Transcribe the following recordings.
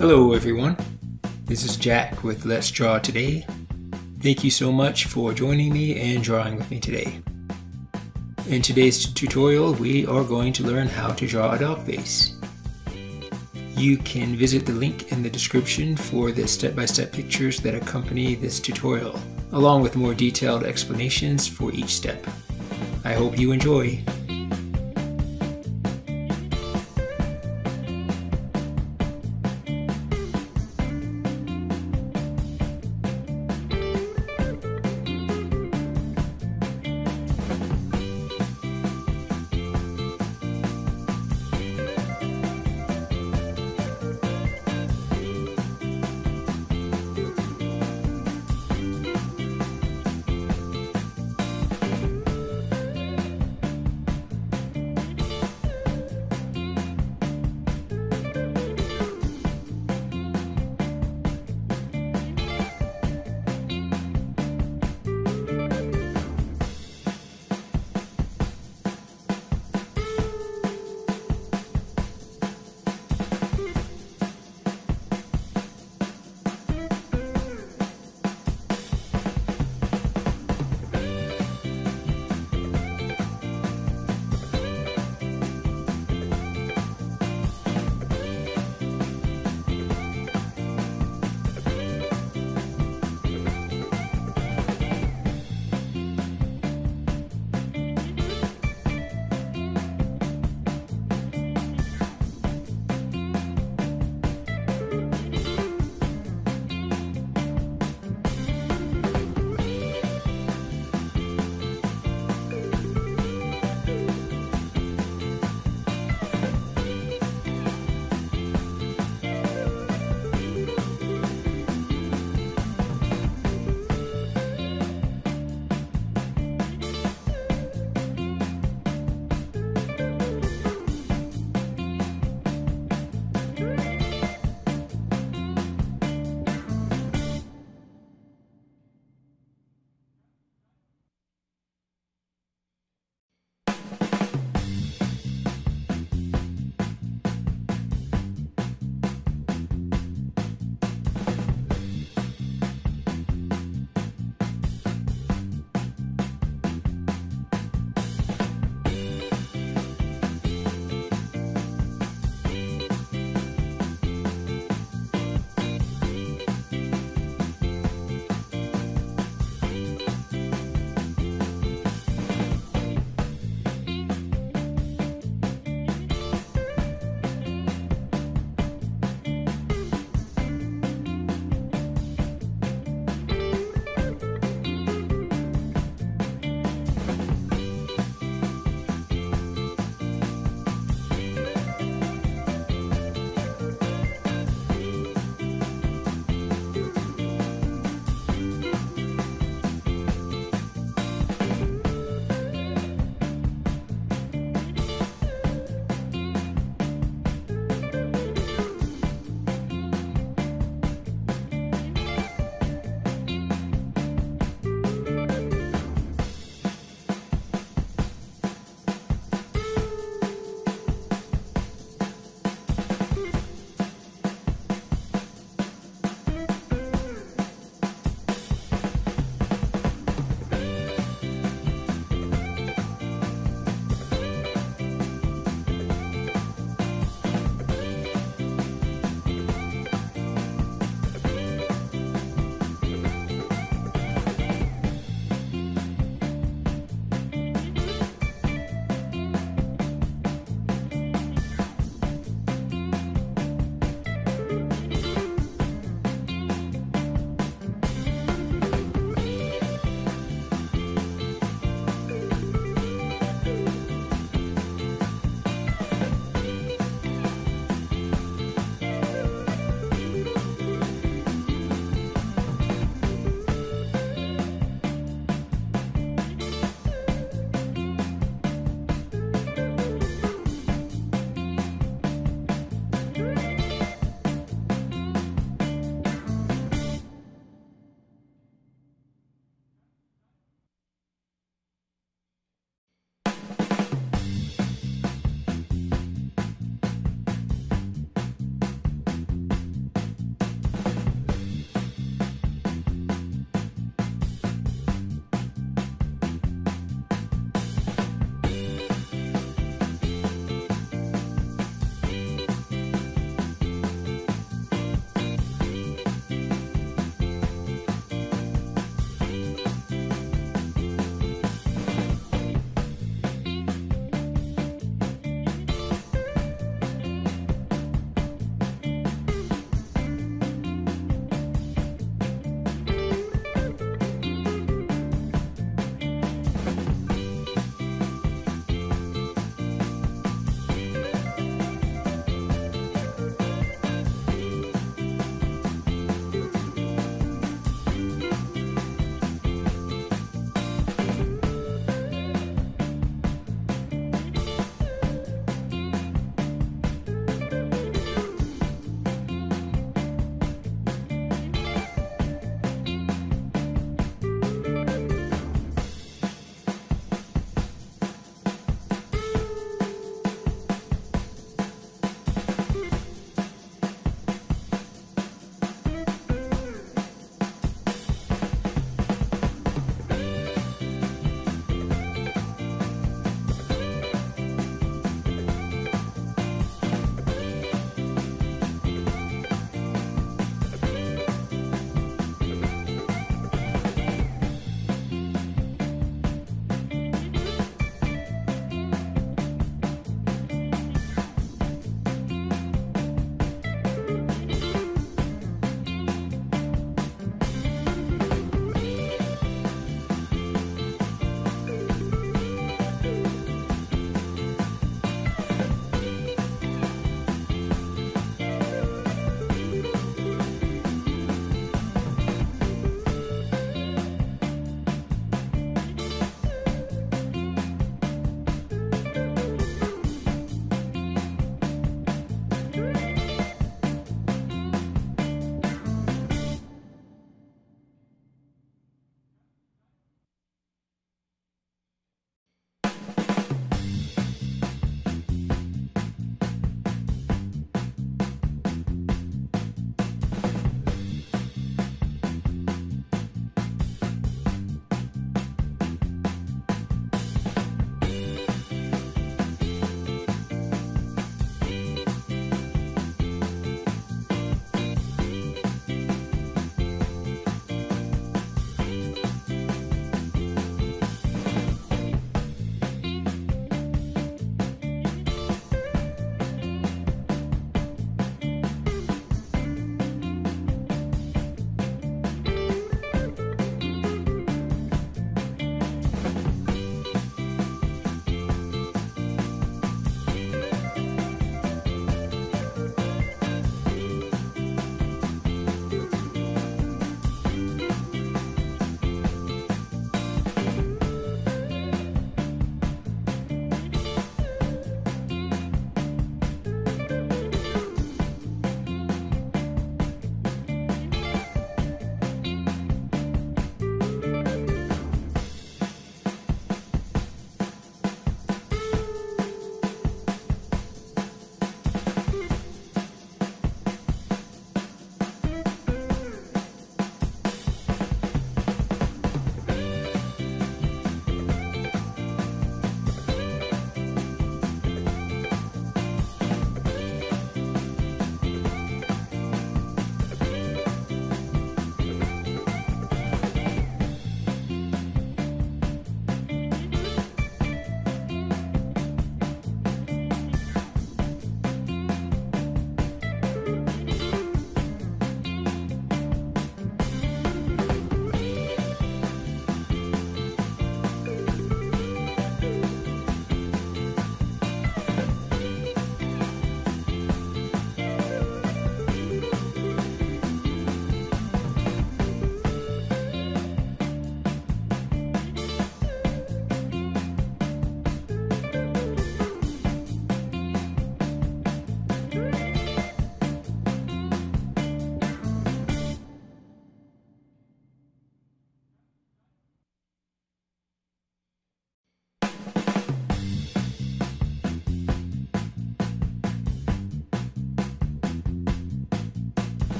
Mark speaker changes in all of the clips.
Speaker 1: Hello everyone, this is Jack with Let's Draw Today. Thank you so much for joining me and drawing with me today. In today's tutorial, we are going to learn how to draw a dog face. You can visit the link in the description for the step-by-step -step pictures that accompany this tutorial, along with more detailed explanations for each step. I hope you enjoy.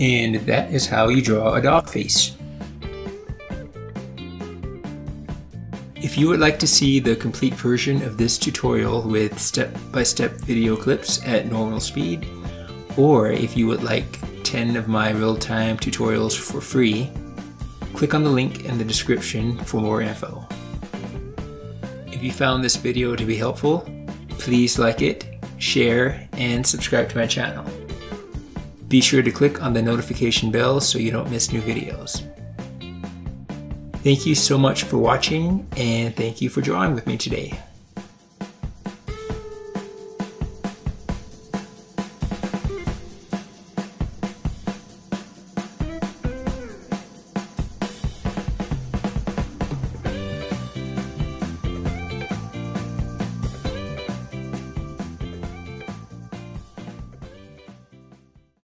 Speaker 1: And that is how you draw a dog face. If you would like to see the complete version of this tutorial with step-by-step -step video clips at normal speed, or if you would like 10 of my real-time tutorials for free, click on the link in the description for more info. If you found this video to be helpful, please like it, share, and subscribe to my channel. Be sure to click on the notification bell so you don't miss new videos. Thank you so much for watching and thank you for drawing with me today.